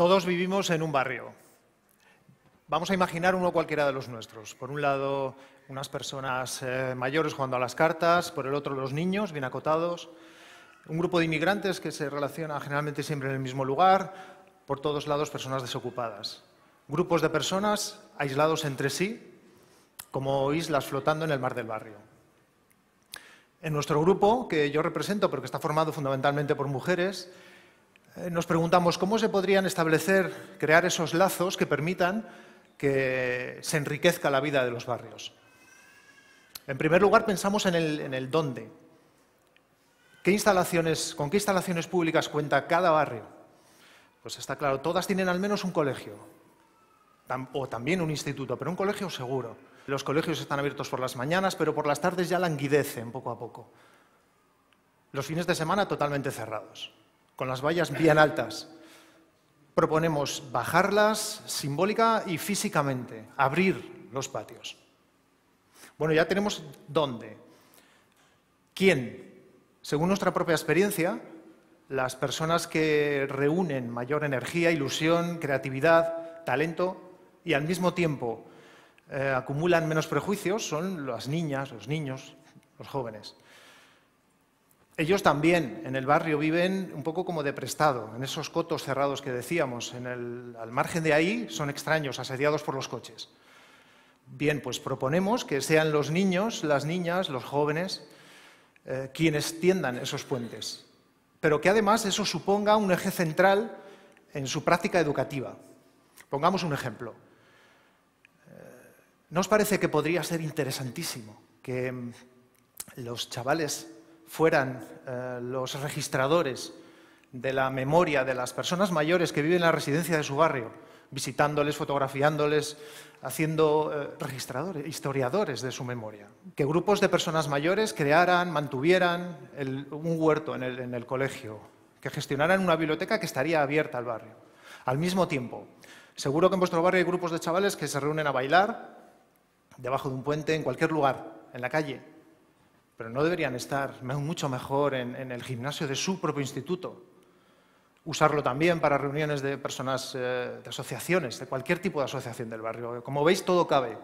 Todos vivimos en un barrio. Vamos a imaginar uno cualquiera de los nuestros. Por un lado, unas personas eh, mayores jugando a las cartas, por el otro los niños, bien acotados, un grupo de inmigrantes que se relaciona generalmente siempre en el mismo lugar, por todos lados personas desocupadas. Grupos de personas aislados entre sí, como islas flotando en el mar del barrio. En nuestro grupo, que yo represento, pero que está formado fundamentalmente por mujeres, nos preguntamos cómo se podrían establecer, crear esos lazos que permitan que se enriquezca la vida de los barrios. En primer lugar, pensamos en el, en el dónde. ¿Qué instalaciones, ¿Con qué instalaciones públicas cuenta cada barrio? Pues está claro, todas tienen al menos un colegio, o también un instituto, pero un colegio seguro. Los colegios están abiertos por las mañanas, pero por las tardes ya languidecen poco a poco. Los fines de semana totalmente cerrados, con las vallas bien altas. Proponemos bajarlas simbólica y físicamente, abrir los patios. Bueno, ya tenemos dónde. ¿Quién? Según nuestra propia experiencia, las personas que reúnen mayor energía, ilusión, creatividad, talento y al mismo tiempo eh, acumulan menos prejuicios son las niñas, los niños, los jóvenes. Ellos también en el barrio viven un poco como de prestado, en esos cotos cerrados que decíamos. al margen de ahí son extraños, asediados por los coches. Bien, pues proponemos que sean los niños, las niñas, los jóvenes, eh, quienes tiendan esos puentes, pero que además eso suponga un eje central en su práctica educativa. Pongamos un ejemplo. ¿No os parece que podría ser interesantísimo que mm, los chavales fueran eh, los registradores de la memoria de las personas mayores que viven en la residencia de su barrio, visitándoles, fotografiándoles, haciendo eh, registradores, historiadores de su memoria? Que grupos de personas mayores crearan, mantuvieran un huerto en el, en el colegio, que gestionaran una biblioteca que estaría abierta al barrio. Al mismo tiempo, seguro que en vuestro barrio hay grupos de chavales que se reúnen a bailar, debajo de un puente, en cualquier lugar, en la calle, pero no deberían estar mucho mejor en, el gimnasio de su propio instituto. Usarlo también para reuniones de personas, eh, de asociaciones, de cualquier tipo de asociación del barrio. Como veis, todo cabe.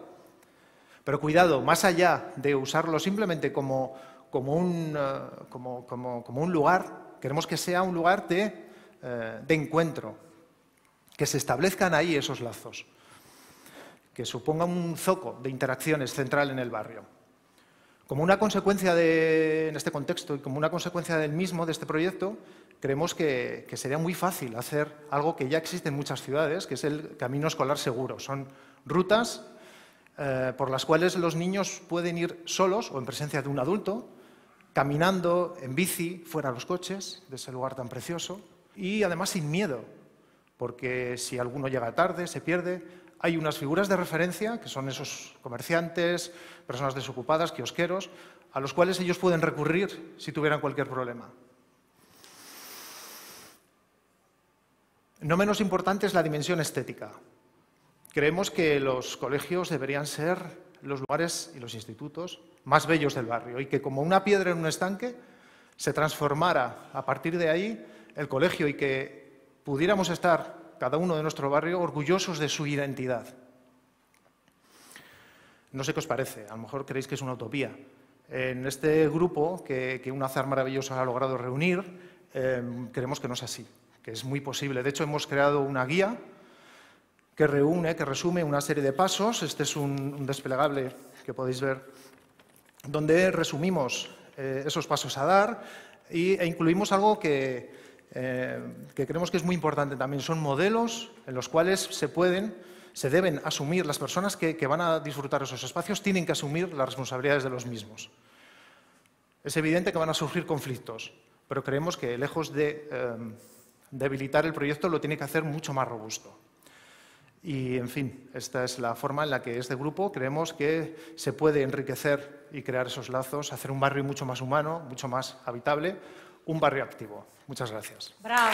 Pero cuidado, más allá de usarlo simplemente como, como, un, eh, como, como un, lugar, queremos que sea un lugar de, eh, de encuentro, que se establezcan ahí esos lazos que suponga un zoco de interacciones central en el barrio. Como una consecuencia de, en este contexto y como una consecuencia del mismo, de este proyecto, creemos que, sería muy fácil hacer algo que ya existe en muchas ciudades, que es el camino escolar seguro. Son rutas eh, por las cuales los niños pueden ir solos o en presencia de un adulto, caminando en bici, fuera de los coches, de ese lugar tan precioso, y además sin miedo, porque si alguno llega tarde, se pierde, hay unas figuras de referencia, que son esos comerciantes, personas desocupadas, kiosqueros, a los cuales ellos pueden recurrir si tuvieran cualquier problema. No menos importante es la dimensión estética. Creemos que los colegios deberían ser los lugares y los institutos más bellos del barrio y que como una piedra en un estanque se transformara a partir de ahí el colegio y que pudiéramos estar cada uno de nuestro barrio, orgullosos de su identidad. No sé qué os parece, a lo mejor creéis que es una utopía. En este grupo que, un azar maravilloso ha logrado reunir, em, creemos que no es así, que es muy posible. De hecho, hemos creado una guía que reúne, que resume una serie de pasos. Este es un, desplegable que podéis ver, donde resumimos eh, esos pasos a dar e incluimos algo que, eh, que creemos que es muy importante también. Son modelos en los cuales se pueden, se deben asumir, las personas que, van a disfrutar esos espacios tienen que asumir las responsabilidades de los mismos. Es evidente que van a surgir conflictos, pero creemos que lejos de eh, debilitar el proyecto lo tiene que hacer mucho más robusto. Y, en fin, esta es la forma en la que este grupo creemos que se puede enriquecer y crear esos lazos, hacer un barrio mucho más humano, mucho más habitable, un barrio activo. Muchas gracias. Bravo.